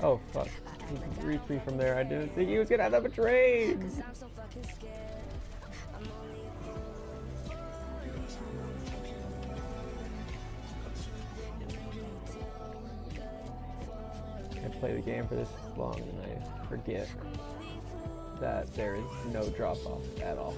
Oh, fuck. Three, three from there. I didn't think he was gonna have that betrayed. I play the game for this long and I forget that there is no drop off at all.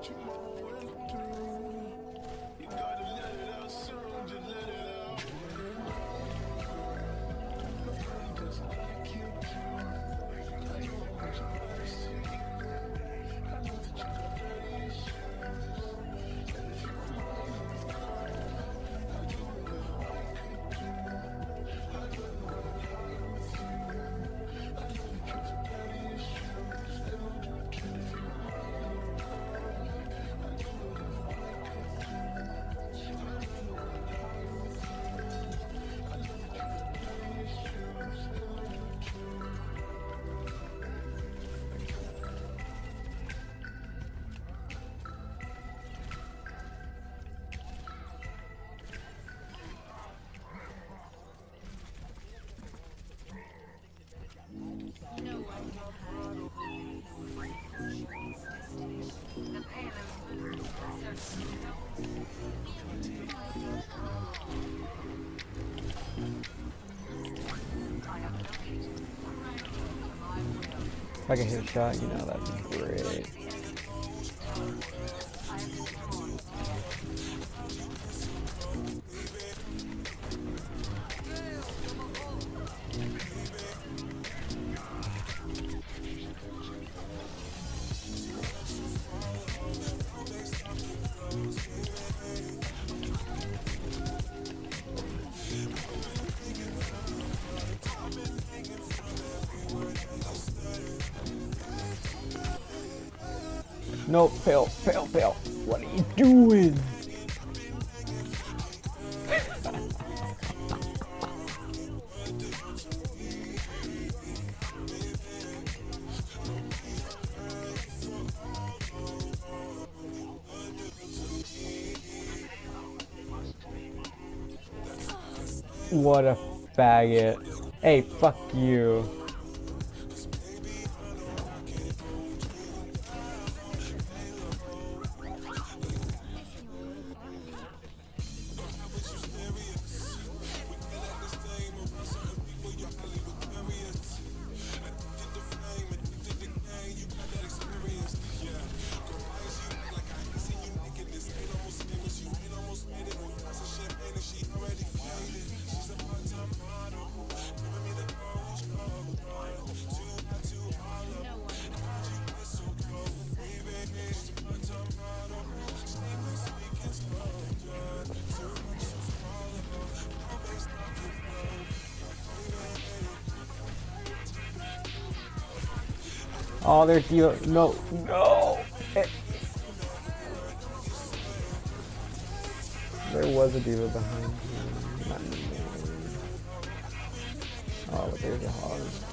what you love. If I can hit a shot, you know that'd be great. Nope, fail, fail, fail. What are you doing? What a faggot. Hey, fuck you. Oh, there's Dio. No, no. Eh. There was a diva behind anymore. Oh, there's a hog.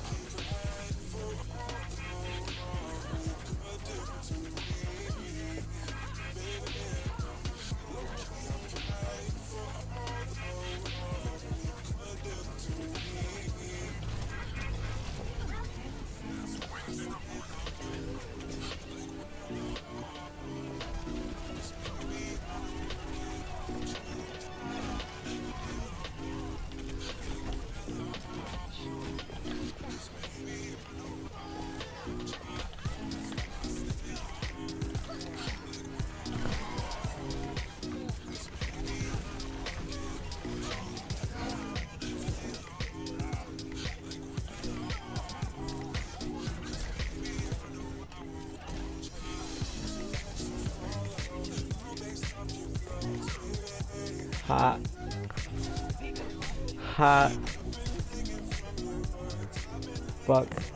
Hot. Hot. Fuck.